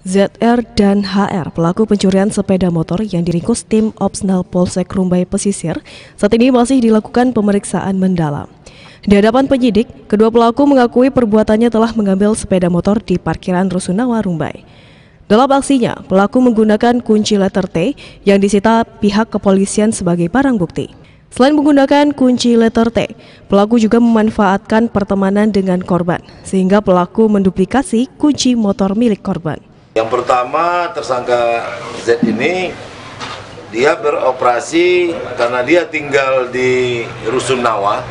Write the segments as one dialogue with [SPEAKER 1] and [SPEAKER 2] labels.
[SPEAKER 1] ZR dan HR, pelaku pencurian sepeda motor yang diringkus tim Opsnal Polsek Rumbai Pesisir, saat ini masih dilakukan pemeriksaan mendalam. Di hadapan penyidik, kedua pelaku mengakui perbuatannya telah mengambil sepeda motor di parkiran Rusunawa, Rumbai. Dalam aksinya, pelaku menggunakan kunci letter T yang disita pihak kepolisian sebagai barang bukti. Selain menggunakan kunci letter T, pelaku juga memanfaatkan pertemanan dengan korban, sehingga pelaku menduplikasi kunci motor milik korban.
[SPEAKER 2] Yang pertama tersangka Z ini dia beroperasi karena dia tinggal di Rusunawa.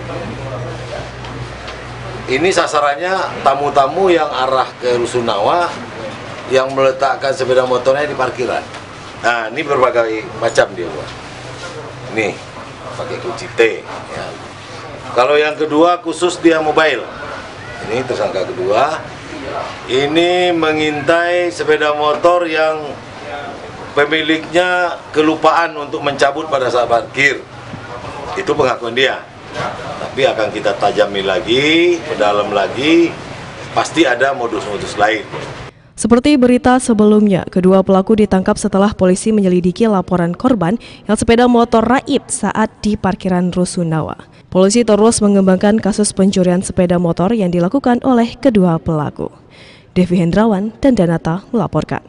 [SPEAKER 2] Ini sasarannya tamu-tamu yang arah ke Rusunawa yang meletakkan sepeda motornya di parkiran. Nah, ini berbagai macam dia buat. Nih, pakai kunci T. Ya. Kalau yang kedua khusus dia mobile. Ini tersangka kedua ini mengintai sepeda motor yang pemiliknya kelupaan untuk mencabut pada saat parkir. Itu pengakuan dia. Tapi akan kita tajami lagi, dalam lagi, pasti ada modus-modus lain.
[SPEAKER 1] Seperti berita sebelumnya, kedua pelaku ditangkap setelah polisi menyelidiki laporan korban yang sepeda motor raib saat di parkiran Rusunawa. Polisi terus mengembangkan kasus pencurian sepeda motor yang dilakukan oleh kedua pelaku. Devi Hendrawan dan Danata melaporkan.